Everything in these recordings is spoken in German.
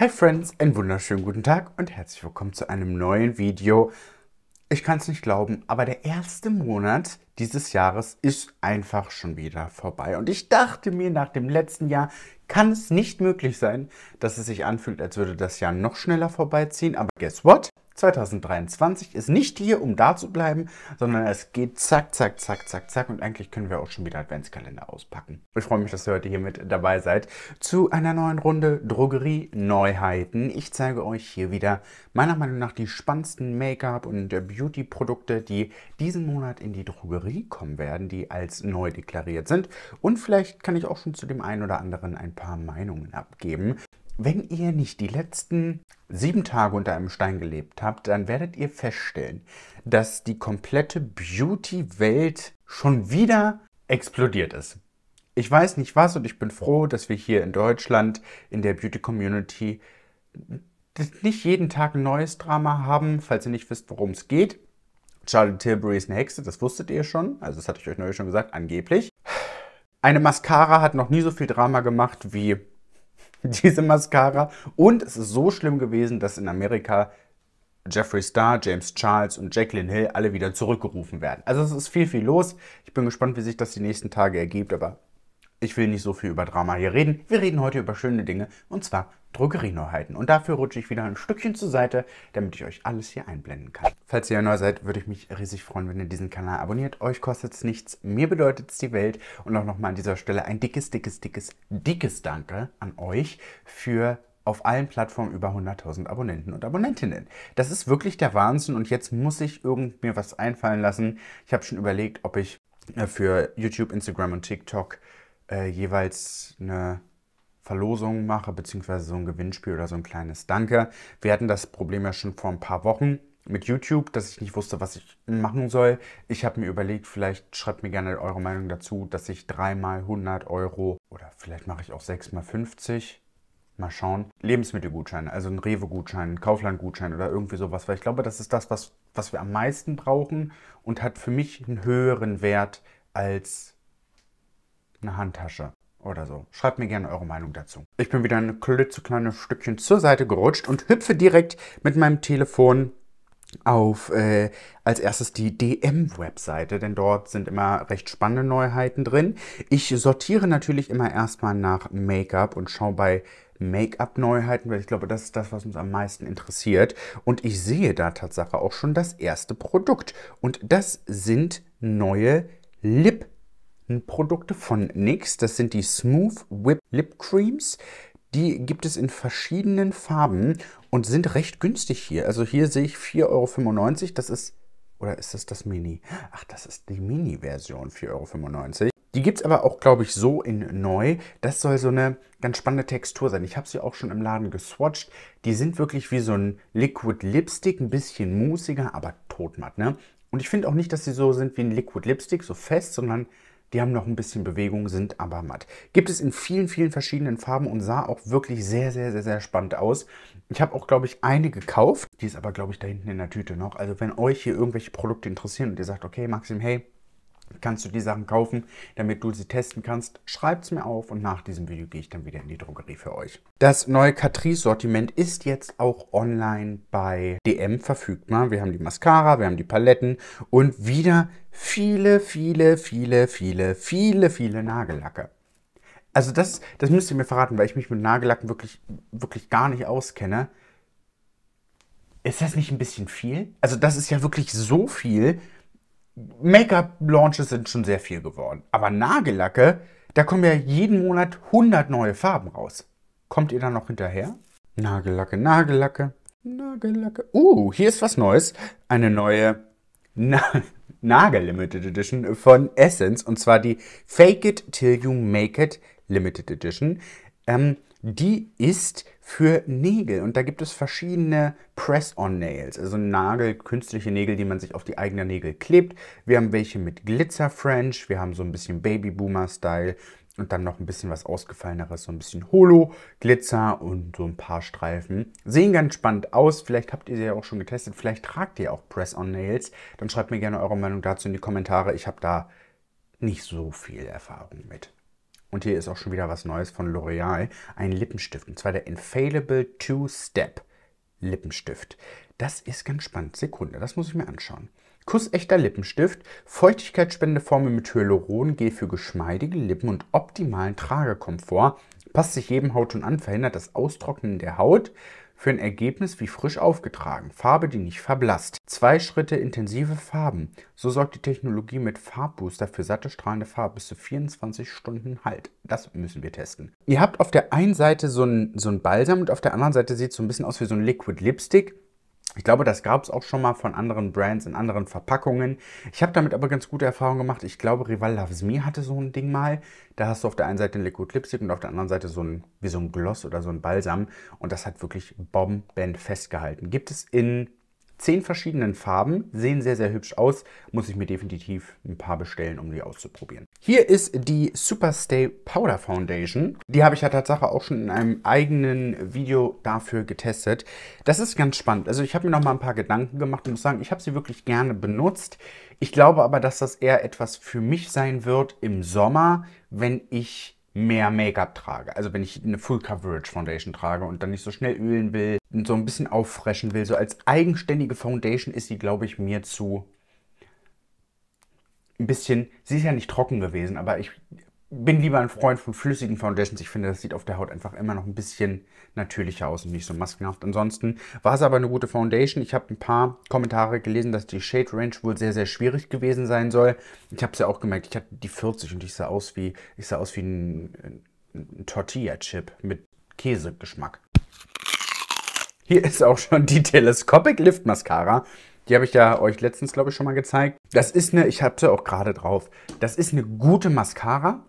Hi Friends, einen wunderschönen guten Tag und herzlich willkommen zu einem neuen Video. Ich kann es nicht glauben, aber der erste Monat dieses Jahres ist einfach schon wieder vorbei. Und ich dachte mir nach dem letzten Jahr, kann es nicht möglich sein, dass es sich anfühlt, als würde das Jahr noch schneller vorbeiziehen. Aber guess what? 2023 ist nicht hier, um da zu bleiben, sondern es geht zack, zack, zack, zack, zack und eigentlich können wir auch schon wieder Adventskalender auspacken. Ich freue mich, dass ihr heute hier mit dabei seid zu einer neuen Runde Drogerie Neuheiten. Ich zeige euch hier wieder meiner Meinung nach die spannendsten Make-up und Beauty-Produkte, die diesen Monat in die Drogerie kommen werden, die als neu deklariert sind und vielleicht kann ich auch schon zu dem einen oder anderen ein paar Meinungen abgeben. Wenn ihr nicht die letzten sieben Tage unter einem Stein gelebt habt, dann werdet ihr feststellen, dass die komplette Beauty-Welt schon wieder explodiert ist. Ich weiß nicht was und ich bin froh, dass wir hier in Deutschland in der Beauty-Community nicht jeden Tag ein neues Drama haben, falls ihr nicht wisst, worum es geht. Charlotte Tilbury ist eine Hexe, das wusstet ihr schon. Also das hatte ich euch neulich schon gesagt, angeblich. Eine Mascara hat noch nie so viel Drama gemacht wie diese Mascara. Und es ist so schlimm gewesen, dass in Amerika Jeffree Star, James Charles und Jacqueline Hill alle wieder zurückgerufen werden. Also es ist viel, viel los. Ich bin gespannt, wie sich das die nächsten Tage ergibt, aber ich will nicht so viel über Drama hier reden. Wir reden heute über schöne Dinge und zwar Drogerieneuheiten. Und dafür rutsche ich wieder ein Stückchen zur Seite, damit ich euch alles hier einblenden kann. Falls ihr neu seid, würde ich mich riesig freuen, wenn ihr diesen Kanal abonniert. Euch kostet es nichts, mir bedeutet es die Welt. Und auch nochmal an dieser Stelle ein dickes, dickes, dickes, dickes Danke an euch für auf allen Plattformen über 100.000 Abonnenten und Abonnentinnen. Das ist wirklich der Wahnsinn und jetzt muss ich irgend mir was einfallen lassen. Ich habe schon überlegt, ob ich äh, für YouTube, Instagram und TikTok äh, jeweils eine Verlosung mache, beziehungsweise so ein Gewinnspiel oder so ein kleines Danke. Wir hatten das Problem ja schon vor ein paar Wochen mit YouTube, dass ich nicht wusste, was ich machen soll. Ich habe mir überlegt, vielleicht schreibt mir gerne eure Meinung dazu, dass ich dreimal 100 Euro oder vielleicht mache ich auch sechsmal 50 mal schauen. Lebensmittelgutscheine, also ein Rewe-Gutschein, ein Kaufland-Gutschein oder irgendwie sowas, weil ich glaube, das ist das, was, was wir am meisten brauchen und hat für mich einen höheren Wert als eine Handtasche oder so. Schreibt mir gerne eure Meinung dazu. Ich bin wieder ein klitzekleines Stückchen zur Seite gerutscht und hüpfe direkt mit meinem Telefon auf äh, als erstes die DM-Webseite, denn dort sind immer recht spannende Neuheiten drin. Ich sortiere natürlich immer erstmal nach Make-up und schaue bei Make-up-Neuheiten, weil ich glaube, das ist das, was uns am meisten interessiert. Und ich sehe da tatsächlich auch schon das erste Produkt. Und das sind neue Lip Produkte von NYX. Das sind die Smooth Whip Lip Creams. Die gibt es in verschiedenen Farben und sind recht günstig hier. Also hier sehe ich 4,95 Euro. Das ist, oder ist das das Mini? Ach, das ist die Mini-Version, 4,95 Euro. Die gibt es aber auch, glaube ich, so in neu. Das soll so eine ganz spannende Textur sein. Ich habe sie auch schon im Laden geswatcht. Die sind wirklich wie so ein Liquid Lipstick, ein bisschen musiger, aber totmatt. Ne? Und ich finde auch nicht, dass sie so sind wie ein Liquid Lipstick, so fest, sondern die haben noch ein bisschen Bewegung, sind aber matt. Gibt es in vielen, vielen verschiedenen Farben und sah auch wirklich sehr, sehr, sehr, sehr spannend aus. Ich habe auch, glaube ich, eine gekauft. Die ist aber, glaube ich, da hinten in der Tüte noch. Also wenn euch hier irgendwelche Produkte interessieren und ihr sagt, okay, Maxim, hey, kannst du die Sachen kaufen, damit du sie testen kannst. Schreibt es mir auf und nach diesem Video gehe ich dann wieder in die Drogerie für euch. Das neue Catrice-Sortiment ist jetzt auch online bei DM verfügbar. Wir haben die Mascara, wir haben die Paletten und wieder viele, viele, viele, viele, viele, viele Nagellacke. Also das, das müsst ihr mir verraten, weil ich mich mit Nagellacken wirklich, wirklich gar nicht auskenne. Ist das nicht ein bisschen viel? Also das ist ja wirklich so viel. Make-up-Launches sind schon sehr viel geworden. Aber Nagellacke, da kommen ja jeden Monat 100 neue Farben raus. Kommt ihr da noch hinterher? Nagellacke, Nagellacke, Nagellacke. Uh, hier ist was Neues. Eine neue Na Nagel Limited Edition von Essence. Und zwar die Fake It Till You Make It Limited Edition. Ähm, die ist für Nägel und da gibt es verschiedene Press-on-Nails, also Nagel, künstliche Nägel, die man sich auf die eigenen Nägel klebt. Wir haben welche mit Glitzer French, wir haben so ein bisschen Baby Boomer Style und dann noch ein bisschen was ausgefalleneres, so ein bisschen Holo, Glitzer und so ein paar Streifen. Sehen ganz spannend aus, vielleicht habt ihr sie ja auch schon getestet, vielleicht tragt ihr auch Press-on-Nails. Dann schreibt mir gerne eure Meinung dazu in die Kommentare. Ich habe da nicht so viel Erfahrung mit. Und hier ist auch schon wieder was Neues von L'Oreal, ein Lippenstift. Und zwar der Infallible Two-Step Lippenstift. Das ist ganz spannend. Sekunde, das muss ich mir anschauen. Kussechter Lippenstift, feuchtigkeitsspendende Formel mit Hyalurongel für geschmeidige Lippen und optimalen Tragekomfort. Passt sich jedem Hautton an, verhindert das Austrocknen der Haut, für ein Ergebnis wie frisch aufgetragen. Farbe, die nicht verblasst. Zwei Schritte intensive Farben. So sorgt die Technologie mit Farbbooster für satte strahlende Farbe bis zu 24 Stunden Halt. Das müssen wir testen. Ihr habt auf der einen Seite so ein, so Balsam und auf der anderen Seite sieht es so ein bisschen aus wie so ein Liquid Lipstick. Ich glaube, das gab es auch schon mal von anderen Brands in anderen Verpackungen. Ich habe damit aber ganz gute Erfahrungen gemacht. Ich glaube, Rival Loves Me hatte so ein Ding mal. Da hast du auf der einen Seite ein Liquid Lipstick und auf der anderen Seite so ein, wie so ein Gloss oder so ein Balsam. Und das hat wirklich bomben festgehalten. Gibt es in zehn verschiedenen Farben, sehen sehr, sehr hübsch aus. Muss ich mir definitiv ein paar bestellen, um die auszuprobieren. Hier ist die Superstay Powder Foundation. Die habe ich ja tatsächlich auch schon in einem eigenen Video dafür getestet. Das ist ganz spannend. Also ich habe mir noch mal ein paar Gedanken gemacht und muss sagen, ich habe sie wirklich gerne benutzt. Ich glaube aber, dass das eher etwas für mich sein wird im Sommer, wenn ich mehr Make-up trage. Also wenn ich eine Full Coverage Foundation trage und dann nicht so schnell ölen will und so ein bisschen auffreschen will. So als eigenständige Foundation ist sie, glaube ich, mir zu ein bisschen, sie ist ja nicht trocken gewesen, aber ich bin lieber ein Freund von flüssigen Foundations. Ich finde, das sieht auf der Haut einfach immer noch ein bisschen natürlicher aus und nicht so maskenhaft. Ansonsten war es aber eine gute Foundation. Ich habe ein paar Kommentare gelesen, dass die Shade Range wohl sehr, sehr schwierig gewesen sein soll. Ich habe es ja auch gemerkt, ich hatte die 40 und ich sah aus wie, ich sah aus wie ein, ein Tortilla-Chip mit Käsegeschmack. Hier ist auch schon die Telescopic Lift Mascara. Die habe ich ja euch letztens, glaube ich, schon mal gezeigt. Das ist eine, ich hatte auch gerade drauf, das ist eine gute Mascara,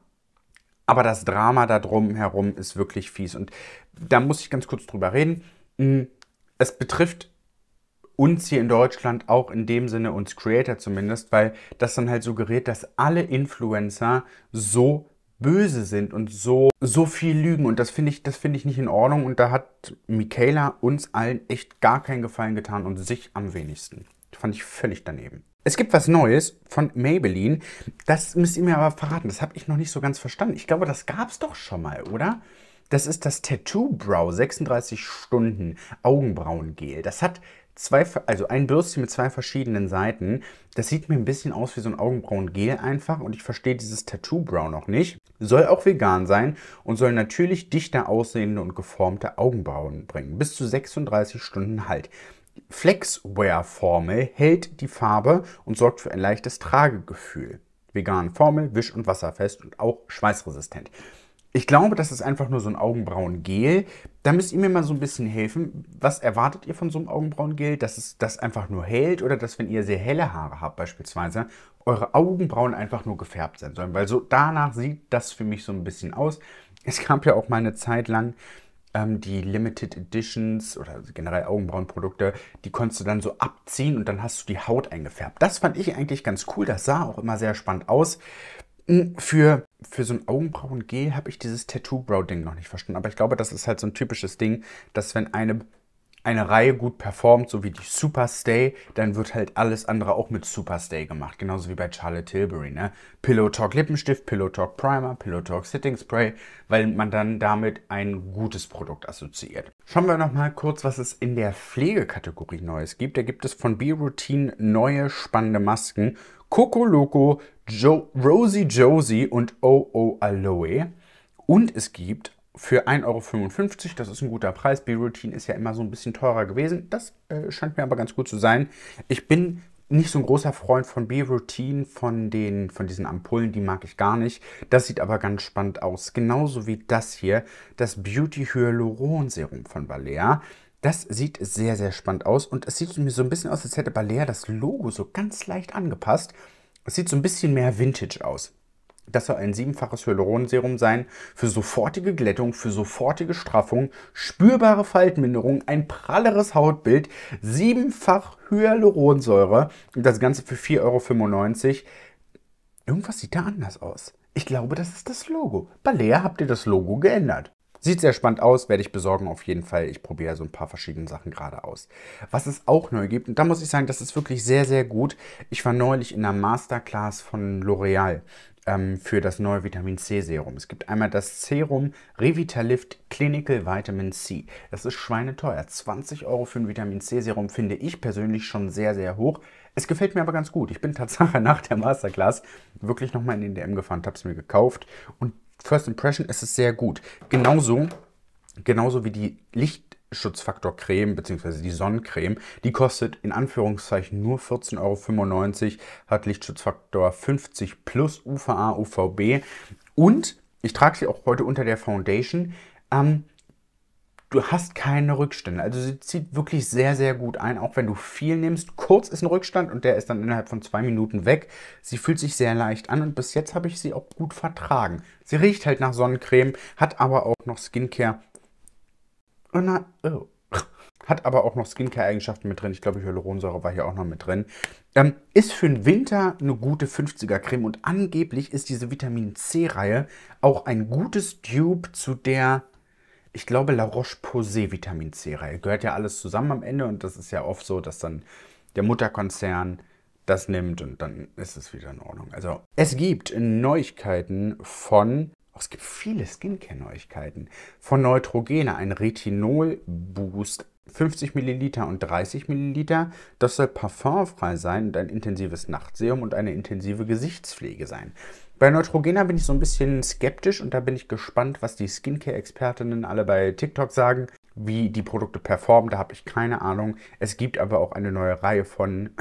aber das Drama da drum herum ist wirklich fies. Und da muss ich ganz kurz drüber reden. Hm, es betrifft uns hier in Deutschland auch in dem Sinne, uns Creator zumindest, weil das dann halt suggeriert, dass alle Influencer so böse sind und so, so viel lügen. Und das finde ich, das ich nicht in Ordnung. Und da hat Michaela uns allen echt gar keinen Gefallen getan und sich am wenigsten. Das fand ich völlig daneben. Es gibt was Neues von Maybelline. Das müsst ihr mir aber verraten. Das habe ich noch nicht so ganz verstanden. Ich glaube, das gab es doch schon mal, oder? Das ist das Tattoo Brow 36 Stunden Augenbrauengel. Das hat zwei, also ein Bürstchen mit zwei verschiedenen Seiten. Das sieht mir ein bisschen aus wie so ein Augenbrauengel einfach und ich verstehe dieses Tattoo Brow noch nicht. Soll auch vegan sein und soll natürlich dichter aussehende und geformte Augenbrauen bringen. Bis zu 36 Stunden Halt. Flexwear-Formel hält die Farbe und sorgt für ein leichtes Tragegefühl. Vegan Formel, wisch- und wasserfest und auch schweißresistent. Ich glaube, das ist einfach nur so ein Augenbrauengel. Da müsst ihr mir mal so ein bisschen helfen. Was erwartet ihr von so einem Augenbrauengel? Dass es das einfach nur hält oder dass, wenn ihr sehr helle Haare habt, beispielsweise, eure Augenbrauen einfach nur gefärbt sein sollen? Weil so danach sieht das für mich so ein bisschen aus. Es gab ja auch mal eine Zeit lang, ähm, die Limited Editions oder generell Augenbrauenprodukte, die konntest du dann so abziehen und dann hast du die Haut eingefärbt. Das fand ich eigentlich ganz cool. Das sah auch immer sehr spannend aus. Hm, für, für so ein Augenbrauengel habe ich dieses Tattoo-Brow-Ding noch nicht verstanden. Aber ich glaube, das ist halt so ein typisches Ding, dass wenn eine, eine Reihe gut performt, so wie die Superstay, dann wird halt alles andere auch mit Superstay gemacht. Genauso wie bei Charlotte Tilbury. Ne? Pillow Talk Lippenstift, Pillow Talk Primer, Pillow Talk Sitting Spray, weil man dann damit ein gutes Produkt assoziiert. Schauen wir noch mal kurz, was es in der Pflegekategorie Neues gibt. Da gibt es von B-Routine neue spannende Masken Coco Loco, jo Rosie Josie und OO Aloe. Und es gibt für 1,55 Euro, das ist ein guter Preis. B-Routine ist ja immer so ein bisschen teurer gewesen. Das äh, scheint mir aber ganz gut zu sein. Ich bin nicht so ein großer Freund von B-Routine, von, von diesen Ampullen, die mag ich gar nicht. Das sieht aber ganz spannend aus. Genauso wie das hier, das Beauty Hyaluron Serum von Balea. Das sieht sehr, sehr spannend aus und es sieht mir so ein bisschen aus, als hätte Balea das Logo so ganz leicht angepasst. Es sieht so ein bisschen mehr Vintage aus. Das soll ein siebenfaches Hyaluronserum sein für sofortige Glättung, für sofortige Straffung, spürbare Faltenminderung, ein pralleres Hautbild, siebenfach Hyaluronsäure und das Ganze für 4,95 Euro. Irgendwas sieht da anders aus. Ich glaube, das ist das Logo. Balea habt ihr das Logo geändert. Sieht sehr spannend aus, werde ich besorgen auf jeden Fall. Ich probiere so ein paar verschiedene Sachen gerade aus. Was es auch neu gibt, und da muss ich sagen, das ist wirklich sehr, sehr gut. Ich war neulich in einer Masterclass von L'Oreal für das neue Vitamin C Serum. Es gibt einmal das Serum Revitalift Clinical Vitamin C. Das ist schweineteuer. 20 Euro für ein Vitamin C Serum finde ich persönlich schon sehr, sehr hoch. Es gefällt mir aber ganz gut. Ich bin tatsächlich nach der Masterclass wirklich nochmal in den DM gefahren, habe es mir gekauft und First Impression, es ist sehr gut. Genauso, genauso wie die Lichtschutzfaktor Creme bzw. die Sonnencreme. Die kostet in Anführungszeichen nur 14,95 Euro, hat Lichtschutzfaktor 50 plus UVA, UVB und ich trage sie auch heute unter der Foundation. Ähm, du hast keine Rückstände. Also sie zieht wirklich sehr, sehr gut ein, auch wenn du viel nimmst. Kurz ist ein Rückstand und der ist dann innerhalb von zwei Minuten weg. Sie fühlt sich sehr leicht an und bis jetzt habe ich sie auch gut vertragen. Sie riecht halt nach Sonnencreme, hat aber auch noch Skincare. Oh nein, oh. Hat aber auch noch Skincare-Eigenschaften mit drin. Ich glaube, Hyaluronsäure war hier auch noch mit drin. Ähm, ist für den Winter eine gute 50er-Creme und angeblich ist diese Vitamin C-Reihe auch ein gutes Dupe zu der ich glaube, La Roche-Posay Vitamin C-Reihe. Gehört ja alles zusammen am Ende und das ist ja oft so, dass dann der Mutterkonzern das nimmt und dann ist es wieder in Ordnung. Also es gibt Neuigkeiten von, es gibt viele Skincare-Neuigkeiten, von Neutrogena, ein Retinol-Boost 50 Milliliter und 30 Milliliter. Das soll parfumfrei sein und ein intensives Nachtserum und eine intensive Gesichtspflege sein. Bei Neutrogena bin ich so ein bisschen skeptisch und da bin ich gespannt, was die Skincare-Expertinnen alle bei TikTok sagen, wie die Produkte performen. Da habe ich keine Ahnung. Es gibt aber auch eine neue Reihe von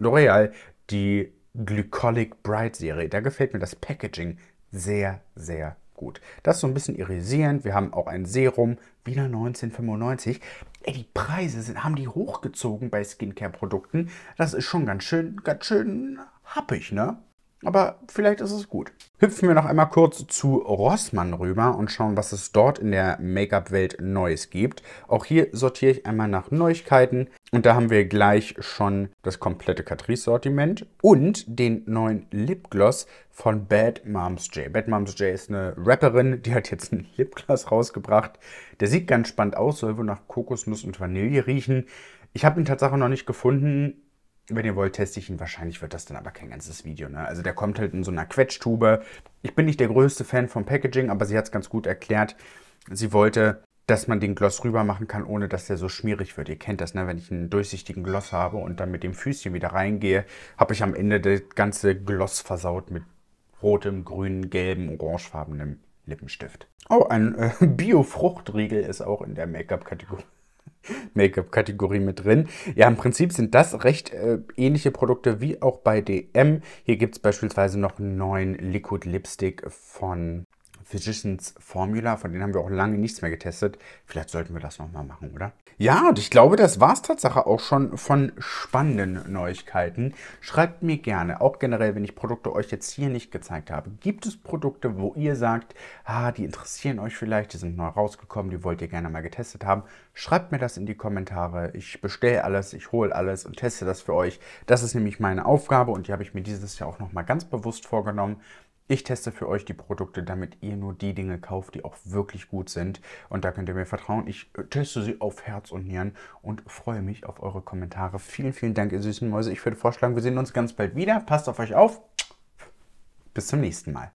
L'Oreal, die Glycolic Bright Serie. Da gefällt mir das Packaging sehr, sehr gut. Das ist so ein bisschen irisierend. Wir haben auch ein Serum, wieder 1995. Ey, die Preise sind, haben die hochgezogen bei Skincare-Produkten. Das ist schon ganz schön, ganz schön happig, ne? Aber vielleicht ist es gut. Hüpfen wir noch einmal kurz zu Rossmann rüber und schauen, was es dort in der Make-up-Welt Neues gibt. Auch hier sortiere ich einmal nach Neuigkeiten. Und da haben wir gleich schon das komplette Catrice-Sortiment und den neuen Lipgloss von Bad Moms J. Bad Moms J ist eine Rapperin, die hat jetzt einen Lipgloss rausgebracht. Der sieht ganz spannend aus, soll wohl nach Kokosnuss und Vanille riechen. Ich habe ihn tatsächlich noch nicht gefunden wenn ihr wollt, teste ich ihn. Wahrscheinlich wird das dann aber kein ganzes Video. Ne? Also der kommt halt in so einer Quetschtube. Ich bin nicht der größte Fan vom Packaging, aber sie hat es ganz gut erklärt. Sie wollte, dass man den Gloss rüber machen kann, ohne dass der so schmierig wird. Ihr kennt das, ne? wenn ich einen durchsichtigen Gloss habe und dann mit dem Füßchen wieder reingehe, habe ich am Ende das ganze Gloss versaut mit rotem, grünen, gelben, orangefarbenem Lippenstift. Oh, ein äh, Bio-Fruchtriegel ist auch in der Make-up-Kategorie. Make-up-Kategorie mit drin. Ja, im Prinzip sind das recht äh, ähnliche Produkte wie auch bei DM. Hier gibt es beispielsweise noch einen neuen Liquid Lipstick von Physicians Formula, von denen haben wir auch lange nichts mehr getestet. Vielleicht sollten wir das nochmal machen, oder? Ja, und ich glaube, das war es tatsächlich auch schon von spannenden Neuigkeiten. Schreibt mir gerne, auch generell, wenn ich Produkte euch jetzt hier nicht gezeigt habe, gibt es Produkte, wo ihr sagt, ah, die interessieren euch vielleicht, die sind neu rausgekommen, die wollt ihr gerne mal getestet haben. Schreibt mir das in die Kommentare. Ich bestelle alles, ich hole alles und teste das für euch. Das ist nämlich meine Aufgabe und die habe ich mir dieses Jahr auch nochmal ganz bewusst vorgenommen. Ich teste für euch die Produkte, damit ihr nur die Dinge kauft, die auch wirklich gut sind. Und da könnt ihr mir vertrauen. Ich äh, teste sie auf Herz und Nieren und freue mich auf eure Kommentare. Vielen, vielen Dank, ihr süßen Mäuse. Ich würde vorschlagen, wir sehen uns ganz bald wieder. Passt auf euch auf. Bis zum nächsten Mal.